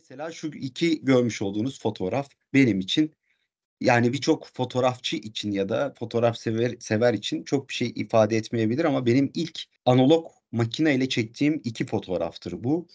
Mesela şu iki görmüş olduğunuz fotoğraf benim için yani birçok fotoğrafçı için ya da fotoğraf sever, sever için çok bir şey ifade etmeyebilir ama benim ilk analog makineyle çektiğim iki fotoğraftır bu.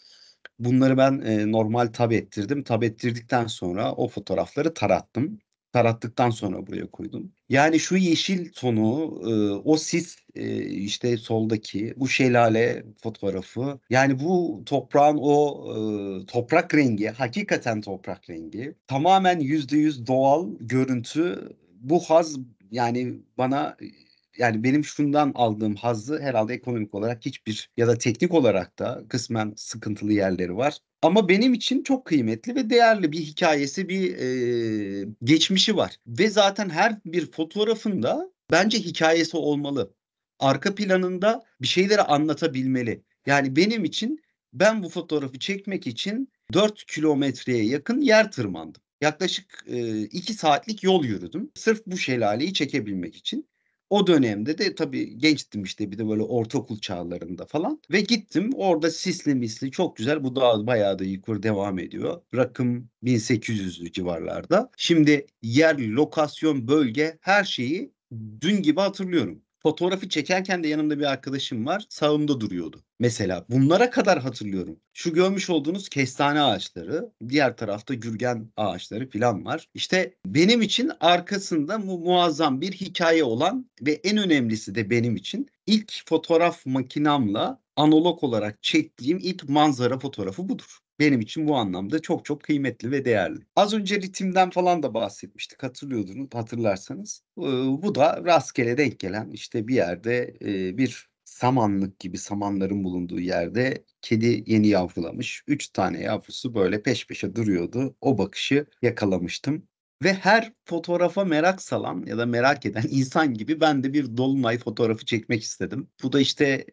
Bunları ben e, normal tab ettirdim. Tab ettirdikten sonra o fotoğrafları tarattım tarattıktan sonra buraya koydum. Yani şu yeşil tonu, e, o sis e, işte soldaki bu şelale fotoğrafı. Yani bu toprağın o e, toprak rengi, hakikaten toprak rengi. Tamamen yüzde yüz doğal görüntü. Bu haz yani bana yani benim şundan aldığım hazzı herhalde ekonomik olarak hiçbir ya da teknik olarak da kısmen sıkıntılı yerleri var. Ama benim için çok kıymetli ve değerli bir hikayesi, bir e, geçmişi var. Ve zaten her bir fotoğrafında bence hikayesi olmalı. Arka planında bir şeyleri anlatabilmeli. Yani benim için ben bu fotoğrafı çekmek için 4 kilometreye yakın yer tırmandım. Yaklaşık 2 e, saatlik yol yürüdüm. Sırf bu şelaleyi çekebilmek için. O dönemde de tabii gençtim işte bir de böyle ortaokul çağlarında falan. Ve gittim orada sisli misli çok güzel. Bu dağ bayağı da yukarı devam ediyor. Rakım 1800'lü civarlarda. Şimdi yer, lokasyon, bölge her şeyi dün gibi hatırlıyorum. Fotoğrafı çekerken de yanımda bir arkadaşım var. Sağımda duruyordu. Mesela bunlara kadar hatırlıyorum. Şu görmüş olduğunuz kestane ağaçları, diğer tarafta gürgen ağaçları falan var. İşte benim için arkasında mu muazzam bir hikaye olan ve en önemlisi de benim için ilk fotoğraf makinamla analog olarak çektiğim ilk manzara fotoğrafı budur benim için bu anlamda çok çok kıymetli ve değerli. Az önce ritimden falan da bahsetmiştik hatırlıyordunuz hatırlarsanız. Bu da rastgele denk gelen işte bir yerde bir samanlık gibi samanların bulunduğu yerde kedi yeni yavrulamış. Üç tane yavrusu böyle peş peşe duruyordu. O bakışı yakalamıştım. Ve her fotoğrafa merak salan ya da merak eden insan gibi ben de bir dolunay fotoğrafı çekmek istedim. Bu da işte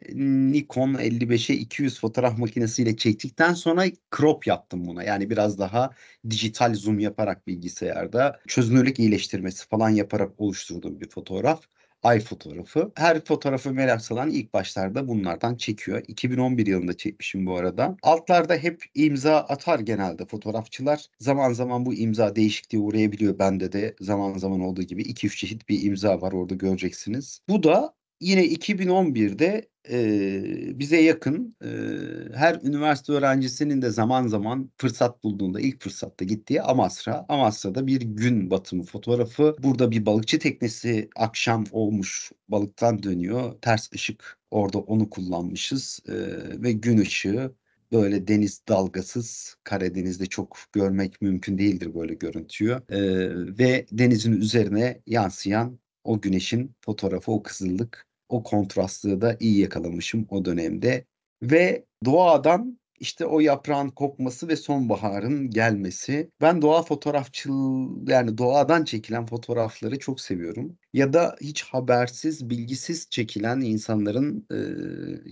Nikon 55'e 200 fotoğraf makinesiyle çektikten sonra crop yaptım buna. Yani biraz daha dijital zoom yaparak bilgisayarda çözünürlük iyileştirmesi falan yaparak oluşturduğum bir fotoğraf ay fotoğrafı. Her fotoğrafı merak salan ilk başlarda bunlardan çekiyor. 2011 yılında çekmişim bu arada. Altlarda hep imza atar genelde fotoğrafçılar. Zaman zaman bu imza değişikliğe uğrayabiliyor. Bende de zaman zaman olduğu gibi 2-3 çeşit bir imza var orada göreceksiniz. Bu da yine 2011'de e, bize yakın e, her üniversite öğrencisinin de zaman zaman fırsat bulduğunda ilk fırsatta gittiği Amasra. Amasra'da bir gün batımı fotoğrafı. Burada bir balıkçı teknesi akşam olmuş balıktan dönüyor. Ters ışık orada onu kullanmışız e, ve gün ışığı böyle deniz dalgasız Karadeniz'de çok görmek mümkün değildir böyle görüntüyü ee, ve denizin üzerine yansıyan o güneşin fotoğrafı o kızıllık o kontrastlığı da iyi yakalamışım o dönemde. Ve doğadan işte o yaprağın kopması ve sonbaharın gelmesi. Ben doğa fotoğrafçılığı yani doğadan çekilen fotoğrafları çok seviyorum. Ya da hiç habersiz, bilgisiz çekilen insanların e,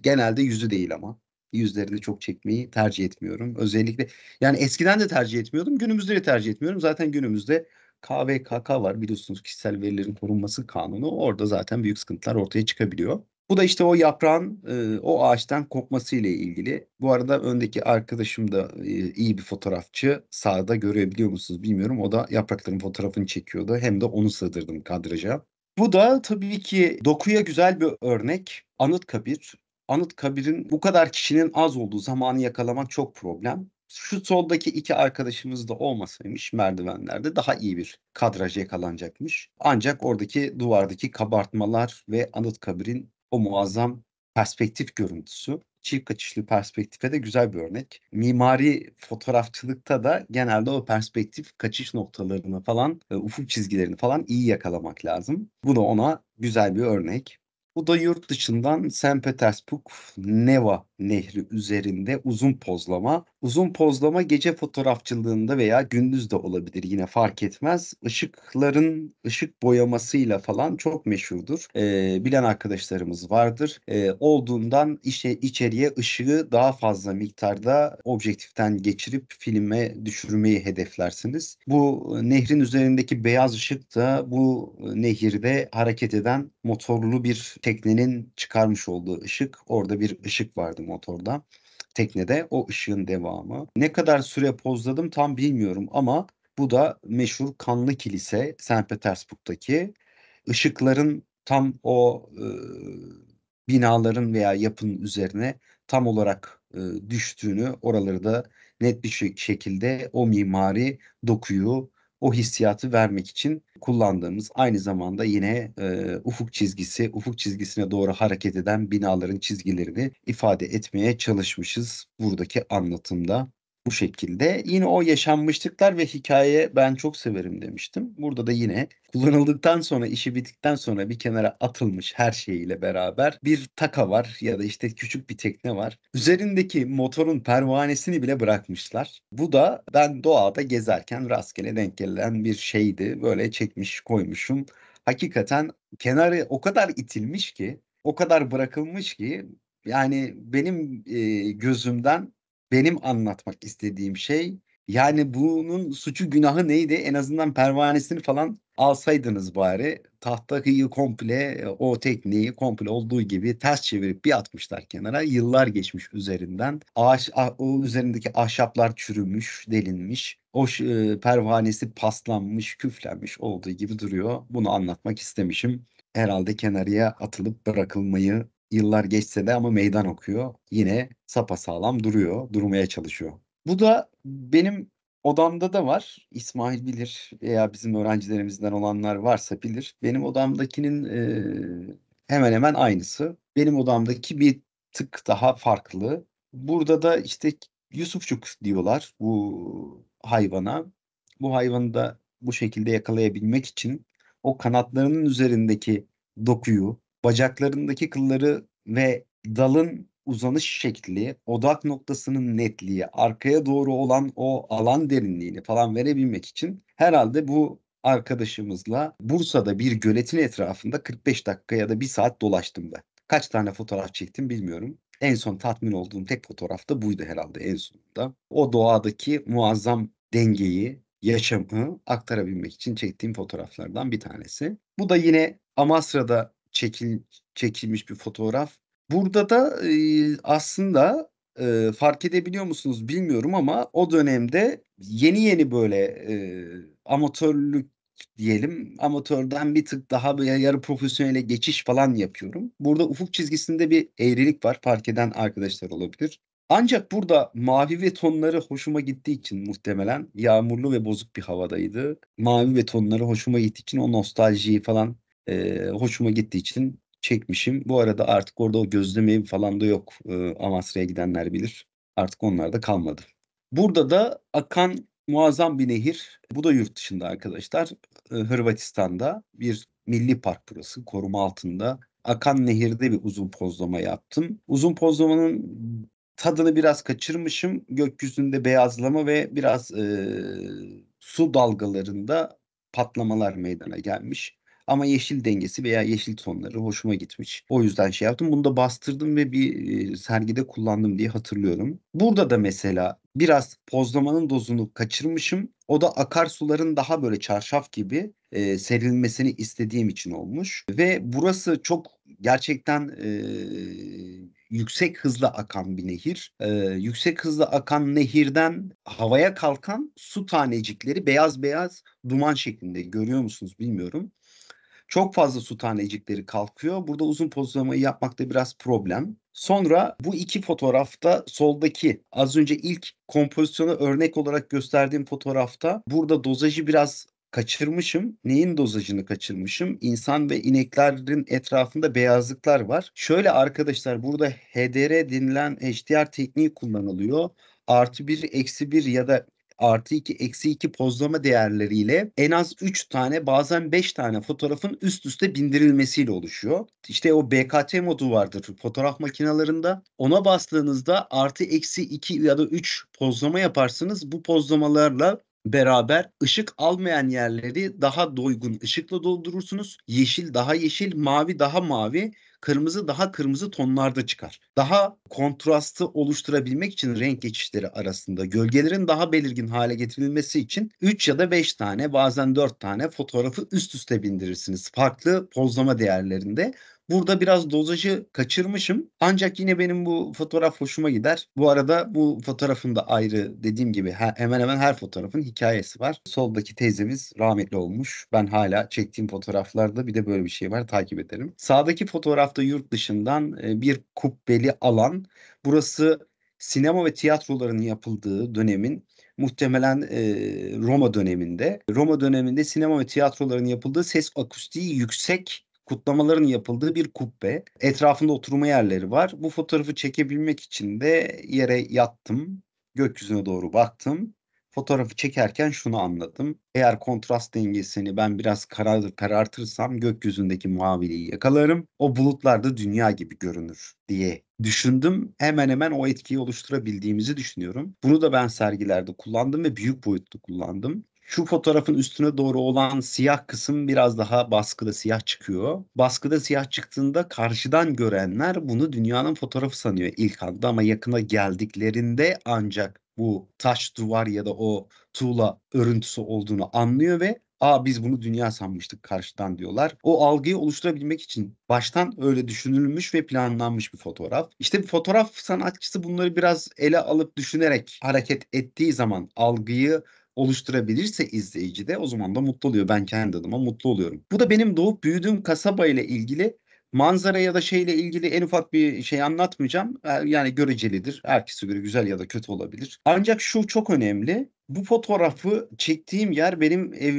genelde yüzü değil ama yüzlerini çok çekmeyi tercih etmiyorum. Özellikle yani eskiden de tercih etmiyordum, günümüzde de tercih etmiyorum. Zaten günümüzde KVKK var biliyorsunuz kişisel verilerin korunması kanunu. Orada zaten büyük sıkıntılar ortaya çıkabiliyor. Bu da işte o yaprağın e, o ağaçtan kopması ile ilgili. Bu arada öndeki arkadaşım da e, iyi bir fotoğrafçı. Sağda görebiliyor musunuz bilmiyorum. O da yaprakların fotoğrafını çekiyordu. Hem de onu sığdırdım kadraja. Bu da tabii ki dokuya güzel bir örnek. Anıtkabir. Anıtkabir'in bu kadar kişinin az olduğu zamanı yakalamak çok problem şu soldaki iki arkadaşımız da olmasaymış merdivenlerde daha iyi bir kadraj yakalanacakmış. Ancak oradaki duvardaki kabartmalar ve Anıtkabir'in o muazzam perspektif görüntüsü çift açışlı perspektife de güzel bir örnek. Mimari fotoğrafçılıkta da genelde o perspektif kaçış noktalarını falan, e, ufuk çizgilerini falan iyi yakalamak lazım. Bu da ona güzel bir örnek. Bu da yurt dışından St. Petersburg Neva Nehri üzerinde uzun pozlama. Uzun pozlama gece fotoğrafçılığında veya gündüz de olabilir yine fark etmez. Işıkların ışık boyamasıyla falan çok meşhurdur. Ee, bilen arkadaşlarımız vardır. Ee, olduğundan işe, içeriye ışığı daha fazla miktarda objektiften geçirip filme düşürmeyi hedeflersiniz. Bu nehrin üzerindeki beyaz ışık da bu nehirde hareket eden motorlu bir teknenin çıkarmış olduğu ışık. Orada bir ışık vardı motorda teknede o ışığın devamı. Ne kadar süre pozladım tam bilmiyorum ama bu da meşhur Kanlı Kilise St. Petersburg'daki ışıkların tam o e, binaların veya yapının üzerine tam olarak e, düştüğünü oraları da net bir şekilde o mimari dokuyu o hissiyatı vermek için kullandığımız aynı zamanda yine e, ufuk çizgisi, ufuk çizgisine doğru hareket eden binaların çizgilerini ifade etmeye çalışmışız buradaki anlatımda bu şekilde. Yine o yaşanmışlıklar ve hikaye ben çok severim demiştim. Burada da yine kullanıldıktan sonra işi bittikten sonra bir kenara atılmış her şeyiyle beraber bir taka var ya da işte küçük bir tekne var. Üzerindeki motorun pervanesini bile bırakmışlar. Bu da ben doğada gezerken rastgele denk gelen bir şeydi. Böyle çekmiş koymuşum. Hakikaten kenarı o kadar itilmiş ki, o kadar bırakılmış ki yani benim e, gözümden benim anlatmak istediğim şey yani bunun suçu günahı neydi? En azından pervanesini falan alsaydınız bari. Tahtayı komple o tekniği komple olduğu gibi ters çevirip bir atmışlar kenara. Yıllar geçmiş üzerinden. Ağaç, o üzerindeki ahşaplar çürümüş, delinmiş. O e, pervanesi paslanmış, küflenmiş olduğu gibi duruyor. Bunu anlatmak istemişim. Herhalde kenarıya atılıp bırakılmayı Yıllar geçse de ama meydan okuyor. Yine sapasağlam duruyor, durmaya çalışıyor. Bu da benim odamda da var. İsmail bilir veya bizim öğrencilerimizden olanlar varsa bilir. Benim odamdakinin e, hemen hemen aynısı. Benim odamdaki bir tık daha farklı. Burada da işte Yusufçuk diyorlar bu hayvana. Bu hayvanı da bu şekilde yakalayabilmek için o kanatlarının üzerindeki dokuyu, bacaklarındaki kılları ve dalın uzanış şekli, odak noktasının netliği, arkaya doğru olan o alan derinliğini falan verebilmek için herhalde bu arkadaşımızla Bursa'da bir göletin etrafında 45 dakika ya da bir saat dolaştım ben. Kaç tane fotoğraf çektim bilmiyorum. En son tatmin olduğum tek fotoğraf da buydu herhalde en sonunda. O doğadaki muazzam dengeyi, yaşamı aktarabilmek için çektiğim fotoğraflardan bir tanesi. Bu da yine Amasra'da çekil, çekilmiş bir fotoğraf. Burada da, eee, aslında, eee, fark edebiliyor musunuz bilmiyorum ama o dönemde yeni yeni böyle, eee, amatörlük diyelim, amatörden bir tık daha böyle yarı profesyonele geçiş falan yapıyorum. Burada ufuk çizgisinde bir eğrilik var, fark eden arkadaşlar olabilir. Ancak burada mavi ve tonları hoşuma gittiği için muhtemelen yağmurlu ve bozuk bir havadaydı. Mavi ve tonları hoşuma gittiği için o nostaljiyi falan Eee, hoşuma gittiği için çekmişim. Bu arada artık orada o gözleme evi falan da yok. Eee, Amasra'ya gidenler bilir. Artık onlar da kalmadı. Burada da akan muazzam bir nehir. Bu da yurt dışında arkadaşlar. Eee, Hırvatistan'da bir milli park burası. Koruma altında. Akan nehirde bir uzun pozlama yaptım. Uzun pozlamanın tadını biraz kaçırmışım. Gökyüzünde beyazlama ve biraz eee, su dalgalarında patlamalar meydana gelmiş. Ama yeşil dengesi veya yeşil tonları hoşuma gitmiş. O yüzden şey yaptım. Bunu da bastırdım ve bir sergide kullandım diye hatırlıyorum. Burada da mesela biraz pozlamanın dozunu kaçırmışım. O da akarsuların daha böyle çarşaf gibi e, serilmesini istediğim için olmuş. Ve burası çok gerçekten e, yüksek hızla akan bir nehir. E, yüksek hızla akan nehirden havaya kalkan su tanecikleri beyaz beyaz duman şeklinde görüyor musunuz bilmiyorum. Çok fazla su tanecikleri kalkıyor. Burada uzun pozlamayı yapmakta biraz problem. Sonra bu iki fotoğrafta soldaki az önce ilk kompozisyonu örnek olarak gösterdiğim fotoğrafta burada dozajı biraz kaçırmışım. Neyin dozajını kaçırmışım? İnsan ve ineklerin etrafında beyazlıklar var. Şöyle arkadaşlar burada HDR denilen HDR tekniği kullanılıyor. Artı bir, eksi bir ya da artı 2 eksi 2 pozlama değerleriyle en az 3 tane bazen 5 tane fotoğrafın üst üste bindirilmesiyle oluşuyor. İşte o BKT modu vardır fotoğraf makinalarında. Ona bastığınızda artı eksi 2 ya da 3 pozlama yaparsınız. Bu pozlamalarla beraber ışık almayan yerleri daha doygun ışıkla doldurursunuz. Yeşil daha yeşil, mavi daha mavi kırmızı daha kırmızı tonlarda çıkar. Daha kontrastı oluşturabilmek için renk geçişleri arasında gölgelerin daha belirgin hale getirilmesi için 3 ya da 5 tane bazen 4 tane fotoğrafı üst üste bindirirsiniz. Farklı pozlama değerlerinde. Burada biraz dozajı kaçırmışım. Ancak yine benim bu fotoğraf hoşuma gider. Bu arada bu fotoğrafın da ayrı dediğim gibi hemen hemen her fotoğrafın hikayesi var. Soldaki teyzemiz rahmetli olmuş. Ben hala çektiğim fotoğraflarda bir de böyle bir şey var takip ederim. Sağdaki fotoğrafta yurt dışından e, bir kubbeli alan. Burası sinema ve tiyatroların yapıldığı dönemin muhtemelen e, Roma döneminde. Roma döneminde sinema ve tiyatroların yapıldığı ses akustiği yüksek kutlamaların yapıldığı bir kubbe. Etrafında oturma yerleri var. Bu fotoğrafı çekebilmek için de yere yattım. Gökyüzüne doğru baktım. Fotoğrafı çekerken şunu anladım. Eğer kontrast dengesini ben biraz karar, karartırsam gökyüzündeki maviliği yakalarım. O bulutlarda dünya gibi görünür diye düşündüm. Hemen hemen o etkiyi oluşturabildiğimizi düşünüyorum. Bunu da ben sergilerde kullandım ve büyük boyutlu kullandım. Şu fotoğrafın üstüne doğru olan siyah kısım biraz daha baskıda siyah çıkıyor. Baskıda siyah çıktığında karşıdan görenler bunu dünyanın fotoğrafı sanıyor ilk anda ama yakına geldiklerinde ancak bu taş duvar ya da o tuğla örüntüsü olduğunu anlıyor ve Aa biz bunu dünya sanmıştık karşıdan diyorlar. O algıyı oluşturabilmek için baştan öyle düşünülmüş ve planlanmış bir fotoğraf. İşte bir fotoğraf sanatçısı bunları biraz ele alıp düşünerek hareket ettiği zaman algıyı oluşturabilirse izleyici de o zaman da mutlu oluyor. Ben kendi adıma mutlu oluyorum. Bu da benim doğup büyüdüğüm kasaba ile ilgili manzara ya da şeyle ilgili en ufak bir şey anlatmayacağım. Yani görecelidir. Herkese göre güzel ya da kötü olabilir. Ancak şu çok önemli. Bu fotoğrafı çektiğim yer benim ev,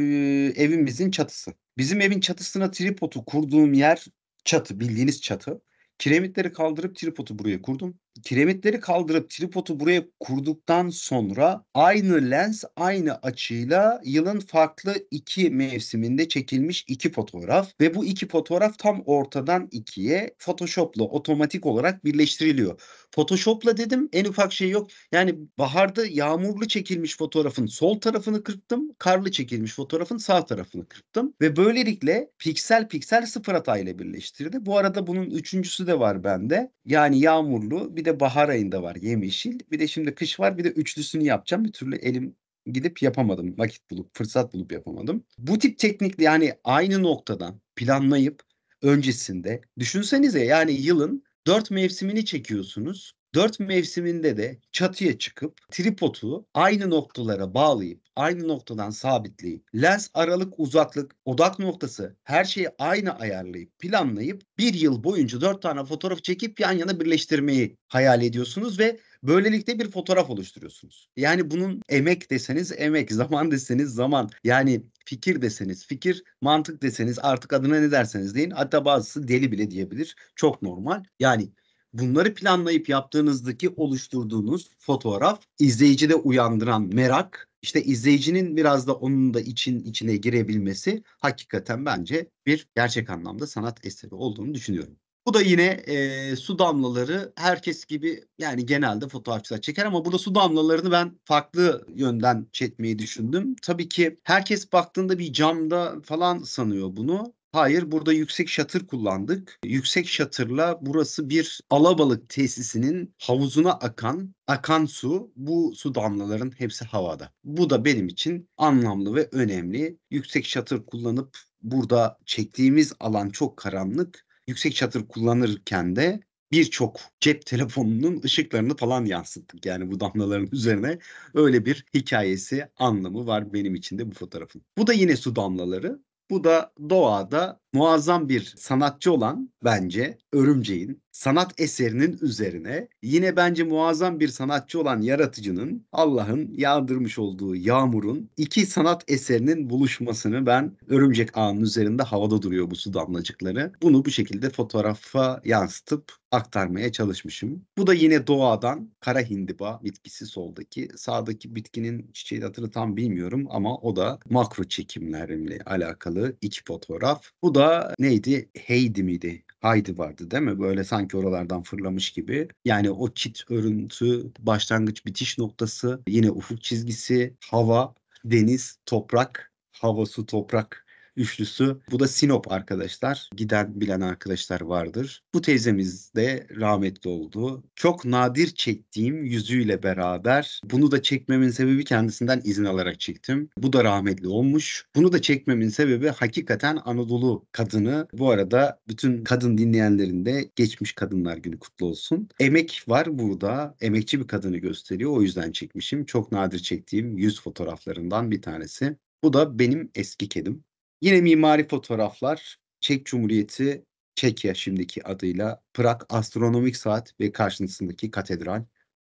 evimizin çatısı. Bizim evin çatısına tripodu kurduğum yer çatı, bildiğiniz çatı. Kiremitleri kaldırıp tripodu buraya kurdum. Kiremitleri kaldırıp tripodu buraya kurduktan sonra aynı lens aynı açıyla yılın farklı iki mevsiminde çekilmiş iki fotoğraf ve bu iki fotoğraf tam ortadan ikiye Photoshop'la otomatik olarak birleştiriliyor. Photoshop'la dedim en ufak şey yok. Yani baharda yağmurlu çekilmiş fotoğrafın sol tarafını kırptım. Karlı çekilmiş fotoğrafın sağ tarafını kırptım. Ve böylelikle piksel piksel sıfır hatayla birleştirdi. Bu arada bunun üçüncüsü de var bende. Yani yağmurlu bir de bahar ayında var yemyeşil. Bir de şimdi kış var bir de üçlüsünü yapacağım. Bir türlü elim gidip yapamadım. Vakit bulup, fırsat bulup yapamadım. Bu tip teknikle yani aynı noktadan planlayıp öncesinde düşünsenize yani yılın dört mevsimini çekiyorsunuz. Dört mevsiminde de çatıya çıkıp tripodu aynı noktalara bağlayıp aynı noktadan sabitleyip lens aralık uzaklık odak noktası her şeyi aynı ayarlayıp planlayıp bir yıl boyunca dört tane fotoğraf çekip yan yana birleştirmeyi hayal ediyorsunuz ve Böylelikle bir fotoğraf oluşturuyorsunuz. Yani bunun emek deseniz emek, zaman deseniz zaman. Yani fikir deseniz fikir, mantık deseniz artık adına ne derseniz deyin. Hatta bazısı deli bile diyebilir. Çok normal. Yani bunları planlayıp yaptığınızdaki oluşturduğunuz fotoğraf izleyicide uyandıran merak, işte izleyicinin biraz da onun da için içine girebilmesi hakikaten bence bir gerçek anlamda sanat eseri olduğunu düşünüyorum. Bu da yine e, su damlaları herkes gibi yani genelde fotoğrafçılar çeker ama burada su damlalarını ben farklı yönden çekmeyi düşündüm. Tabii ki herkes baktığında bir camda falan sanıyor bunu. Hayır, burada yüksek şatır kullandık. Yüksek şatırla burası bir alabalık tesisinin havuzuna akan akan su. Bu su damlaların hepsi havada. Bu da benim için anlamlı ve önemli. Yüksek şatır kullanıp burada çektiğimiz alan çok karanlık. Yüksek şatır kullanırken de birçok cep telefonunun ışıklarını falan yansıttık. Yani bu damlaların üzerine öyle bir hikayesi, anlamı var benim için de bu fotoğrafın. Bu da yine su damlaları. Bu da doğada muazzam bir sanatçı olan bence Örümceğin sanat eserinin üzerine yine bence muazzam bir sanatçı olan yaratıcının Allah'ın yağdırmış olduğu yağmurun iki sanat eserinin buluşmasını ben örümcek ağının üzerinde havada duruyor bu su damlacıkları. Bunu bu şekilde fotoğrafa yansıtıp aktarmaya çalışmışım. Bu da yine doğadan kara hindiba bitkisi soldaki. Sağdaki bitkinin çiçeği adını tam bilmiyorum ama o da makro çekimlerle alakalı iki fotoğraf. Bu da neydi? Heidi miydi? Haydi vardı değil mi? Böyle sanki oralardan fırlamış gibi. Yani o çit örüntü, başlangıç bitiş noktası, yine ufuk çizgisi, hava, deniz, toprak, hava, su, toprak üçlüsü. Bu da Sinop arkadaşlar. Giden bilen arkadaşlar vardır. Bu teyzemiz de rahmetli oldu. Çok nadir çektiğim yüzüyle beraber bunu da çekmemin sebebi kendisinden izin alarak çektim. Bu da rahmetli olmuş. Bunu da çekmemin sebebi hakikaten Anadolu kadını. Bu arada bütün kadın dinleyenlerin de geçmiş kadınlar günü kutlu olsun. Emek var burada. Emekçi bir kadını gösteriyor. O yüzden çekmişim. Çok nadir çektiğim yüz fotoğraflarından bir tanesi. Bu da benim eski kedim. Yine mimari fotoğraflar. Çek Cumhuriyeti, Çekya şimdiki adıyla Prag Astronomik Saat ve karşısındaki katedral.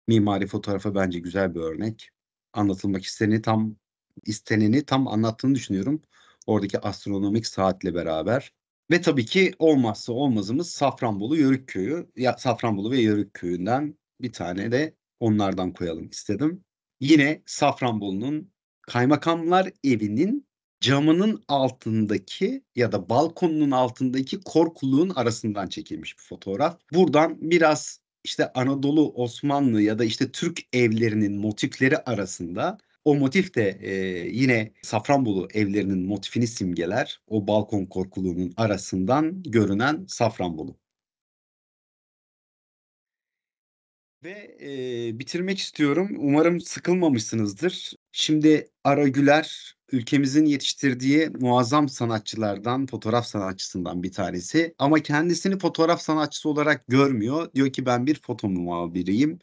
Mimari fotoğrafa bence güzel bir örnek. Anlatılmak isteneni tam isteneni tam anlattığını düşünüyorum. Oradaki astronomik saatle beraber. Ve tabii ki olmazsa olmazımız Safranbolu Yörük Köyü. Ya Safranbolu ve Yörük Köyü'nden bir tane de onlardan koyalım istedim. Yine Safranbolu'nun Kaymakamlar Evi'nin camının altındaki ya da balkonunun altındaki korkuluğun arasından çekilmiş bir fotoğraf. Buradan biraz işte Anadolu Osmanlı ya da işte Türk evlerinin motifleri arasında o motif de e, yine Safranbolu evlerinin motifini simgeler. O balkon korkuluğunun arasından görünen Safranbolu. Ve e, bitirmek istiyorum. Umarım sıkılmamışsınızdır. Şimdi Ara Güler ülkemizin yetiştirdiği muazzam sanatçılardan, fotoğraf sanatçısından bir tanesi. Ama kendisini fotoğraf sanatçısı olarak görmüyor. Diyor ki ben bir foto muhabiriyim.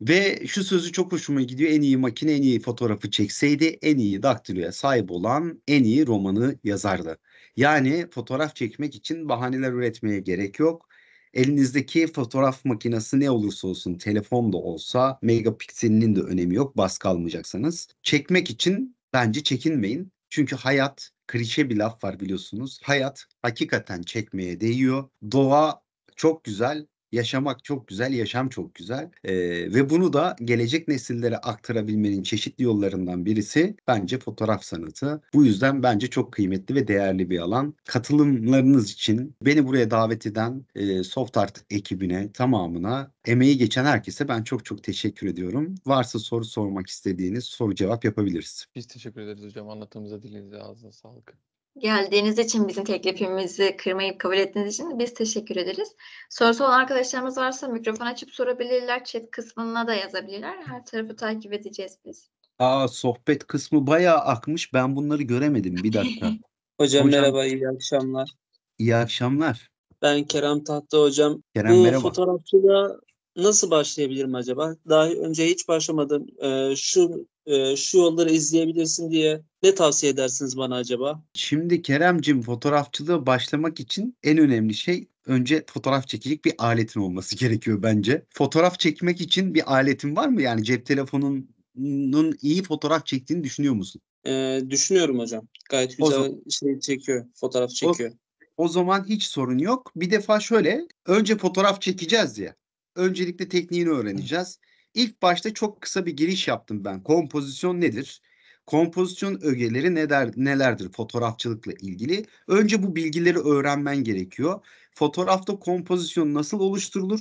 Ve şu sözü çok hoşuma gidiyor. En iyi makine en iyi fotoğrafı çekseydi en iyi daktiloya sahip olan en iyi romanı yazardı. Yani fotoğraf çekmek için bahaneler üretmeye gerek yok. Elinizdeki fotoğraf makinesi ne olursa olsun, telefon da olsa megapikselinin de önemi yok bas kalmayacaksanız. Çekmek için bence çekinmeyin. Çünkü hayat klişe bir laf var biliyorsunuz. Hayat hakikaten çekmeye değiyor. Doğa çok güzel Yaşamak çok güzel, yaşam çok güzel ee, ve bunu da gelecek nesillere aktarabilmenin çeşitli yollarından birisi bence fotoğraf sanatı. Bu yüzden bence çok kıymetli ve değerli bir alan. Katılımlarınız için beni buraya davet eden e, Soft Art ekibine tamamına emeği geçen herkese ben çok çok teşekkür ediyorum. Varsa soru sormak istediğiniz soru cevap yapabiliriz. Biz teşekkür ederiz hocam. Anlatımıza dilinize ağzına sağlık. Geldiğiniz için bizim teklifimizi kırmayıp kabul ettiğiniz için biz teşekkür ederiz. Sorusu olan arkadaşlarımız varsa mikrofon açıp sorabilirler. Chat kısmına da yazabilirler. Her tarafı takip edeceğiz biz. Aa sohbet kısmı bayağı akmış. Ben bunları göremedim. Bir dakika. Hocam, Hocam- merhaba, iyi akşamlar. İyi akşamlar. Ben Kerem Tahta hocam. Kerem Bu merhaba. fotoğrafçılığa nasıl başlayabilirim acaba? Daha önce hiç başlamadım. Ee, şu e, şu yolları izleyebilirsin diye ne tavsiye edersiniz bana acaba? Şimdi Keremcim fotoğrafçılığa başlamak için en önemli şey önce fotoğraf çekecek bir aletin olması gerekiyor bence. Fotoğraf çekmek için bir aletin var mı? Yani cep telefonunun iyi fotoğraf çektiğini düşünüyor musun? Ee, düşünüyorum hocam. Gayet O güzel şey çekiyor, fotoğraf çekiyor. O zaman hiç sorun yok. Bir defa şöyle önce fotoğraf çekeceğiz ya. Öncelikle tekniğini öğreneceğiz. İlk başta çok kısa bir giriş yaptım ben. Kompozisyon nedir? Kompozisyon ögeleri neler, nelerdir fotoğrafçılıkla ilgili? Önce bu bilgileri öğrenmen gerekiyor. Fotoğrafta kompozisyon nasıl oluşturulur?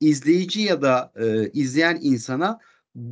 İzleyici ya da e, izleyen insana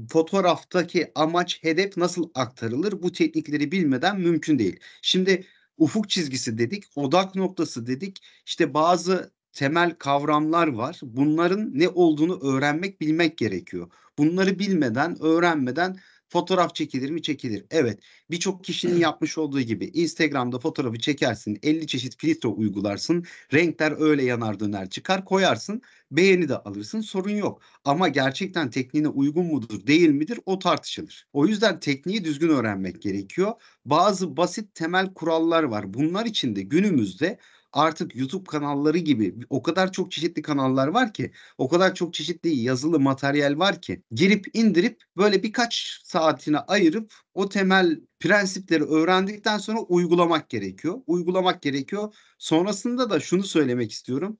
fotoğraftaki amaç, hedef nasıl aktarılır? Bu teknikleri bilmeden mümkün değil. Şimdi ufuk çizgisi dedik, odak noktası dedik. İşte bazı temel kavramlar var. Bunların ne olduğunu öğrenmek, bilmek gerekiyor. Bunları bilmeden, öğrenmeden fotoğraf çekilir mi? Çekilir. Evet. Birçok kişinin yapmış olduğu gibi Instagram'da fotoğrafı çekersin, 50 çeşit filtre uygularsın, renkler öyle yanar döner çıkar, koyarsın, beğeni de alırsın, sorun yok. Ama gerçekten tekniğine uygun mudur, değil midir o tartışılır. O yüzden tekniği düzgün öğrenmek gerekiyor. Bazı basit temel kurallar var. Bunlar için de günümüzde artık YouTube kanalları gibi o kadar çok çeşitli kanallar var ki, o kadar çok çeşitli yazılı materyal var ki girip indirip böyle birkaç saatine ayırıp o temel prensipleri öğrendikten sonra uygulamak gerekiyor. Uygulamak gerekiyor. Sonrasında da şunu söylemek istiyorum.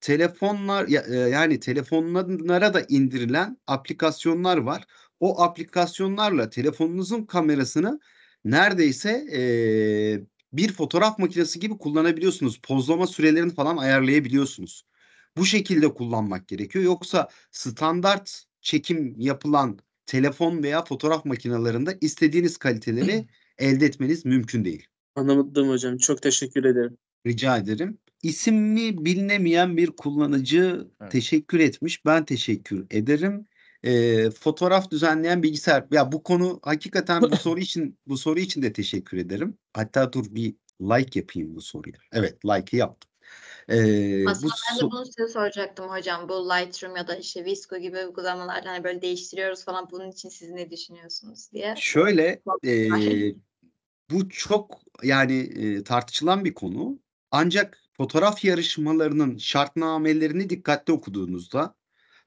Telefonlar e, yani telefonlara da indirilen aplikasyonlar var. O aplikasyonlarla telefonunuzun kamerasını neredeyse eee bir fotoğraf makinesi gibi kullanabiliyorsunuz. Pozlama sürelerini falan ayarlayabiliyorsunuz. Bu şekilde kullanmak gerekiyor. Yoksa standart çekim yapılan telefon veya fotoğraf makinelerinde istediğiniz kaliteleri elde etmeniz mümkün değil. Anlamadım hocam. Çok teşekkür ederim. Rica ederim. İsmi bilinemeyen bir kullanıcı Evet. teşekkür etmiş. Ben teşekkür ederim. Ee, fotoğraf düzenleyen bilgisayar. Ya bu konu hakikaten bu soru için bu soru için de teşekkür ederim. Hatta dur bir like yapayım bu soruya. Evet, like'ı yaptım. Ee, bu Aslında ben de bunu size soracaktım hocam. Bu Lightroom ya da işte Visco gibi uygulamalarda hani böyle değiştiriyoruz falan bunun için siz ne düşünüyorsunuz diye. Şöyle e, bu çok yani e, tartışılan bir konu. Ancak fotoğraf yarışmalarının şartnamelerini dikkatli okuduğunuzda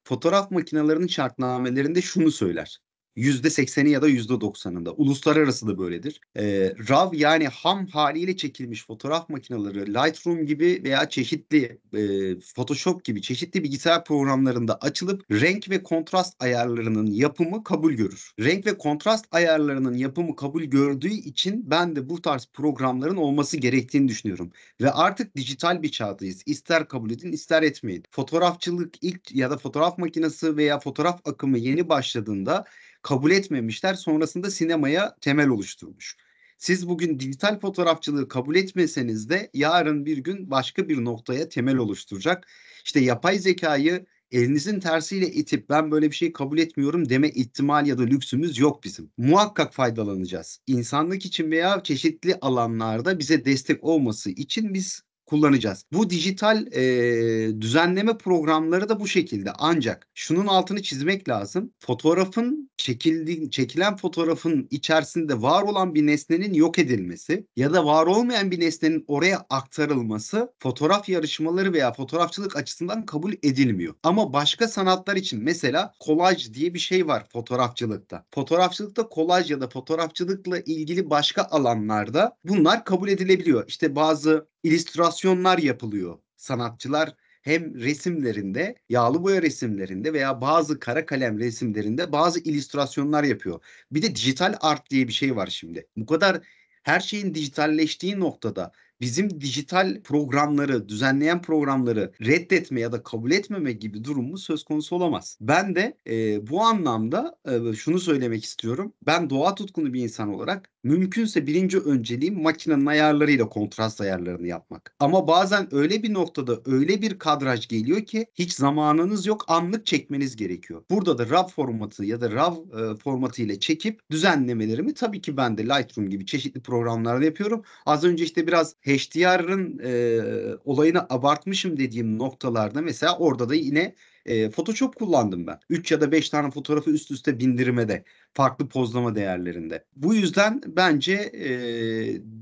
fotoğraf makinelerinin şartnamelerinde şunu söyler. %80'i ya da %90'ında. Uluslararası da böyledir. Ee, RAW yani ham haliyle çekilmiş fotoğraf makineleri Lightroom gibi veya çeşitli e, Photoshop gibi çeşitli bilgisayar programlarında açılıp renk ve kontrast ayarlarının yapımı kabul görür. Renk ve kontrast ayarlarının yapımı kabul gördüğü için ben de bu tarz programların olması gerektiğini düşünüyorum. Ve artık dijital bir çağdayız. İster kabul edin ister etmeyin. Fotoğrafçılık ilk ya da fotoğraf makinesi veya fotoğraf akımı yeni başladığında kabul etmemişler. Sonrasında sinemaya temel oluşturmuş. Siz bugün dijital fotoğrafçılığı kabul etmeseniz de yarın bir gün başka bir noktaya temel oluşturacak. İşte yapay zekayı elinizin tersiyle itip ben böyle bir şey kabul etmiyorum deme ihtimal ya da lüksümüz yok bizim. Muhakkak faydalanacağız. İnsanlık için veya çeşitli alanlarda bize destek olması için biz kullanacağız. Bu dijital e, düzenleme programları da bu şekilde. Ancak şunun altını çizmek lazım. Fotoğrafın çekildiği, çekilen fotoğrafın içerisinde var olan bir nesnenin yok edilmesi ya da var olmayan bir nesnenin oraya aktarılması fotoğraf yarışmaları veya fotoğrafçılık açısından kabul edilmiyor. Ama başka sanatlar için mesela kolaj diye bir şey var fotoğrafçılıkta. Fotoğrafçılıkta kolaj ya da fotoğrafçılıkla ilgili başka alanlarda bunlar kabul edilebiliyor. İşte bazı illüstrasyonlar yapılıyor. Sanatçılar hem resimlerinde, yağlı boya resimlerinde veya bazı kara kalem resimlerinde bazı illüstrasyonlar yapıyor. Bir de dijital art diye bir şey var şimdi. Bu kadar her şeyin dijitalleştiği noktada bizim dijital programları, düzenleyen programları reddetme ya da kabul etmeme gibi durumumuz söz konusu olamaz. Ben de e, bu anlamda e, şunu söylemek istiyorum. Ben doğa tutkunu bir insan olarak mümkünse birinci önceliğim makinenin ayarlarıyla kontrast ayarlarını yapmak. Ama bazen öyle bir noktada öyle bir kadraj geliyor ki hiç zamanınız yok anlık çekmeniz gerekiyor. Burada da RAW formatı ya da RAW e, formatı ile çekip düzenlemelerimi tabii ki ben de Lightroom gibi çeşitli programlarda yapıyorum. Az önce işte biraz HDR'ın e, olayını abartmışım dediğim noktalarda mesela orada da yine e, Photoshop kullandım ben. 3 ya da 5 tane fotoğrafı üst üste bindirmede, farklı pozlama değerlerinde. Bu yüzden bence e,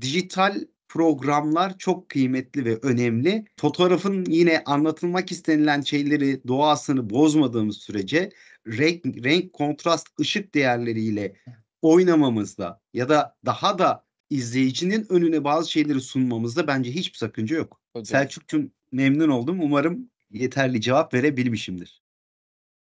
dijital programlar çok kıymetli ve önemli. Fotoğrafın yine anlatılmak istenilen şeyleri, doğasını bozmadığımız sürece renk, renk kontrast, ışık değerleriyle oynamamızda ya da daha da izleyicinin önüne bazı şeyleri sunmamızda bence hiçbir sakınca yok. Hocam, Selçuk'cum memnun oldum. Umarım yeterli cevap verebilmişimdir.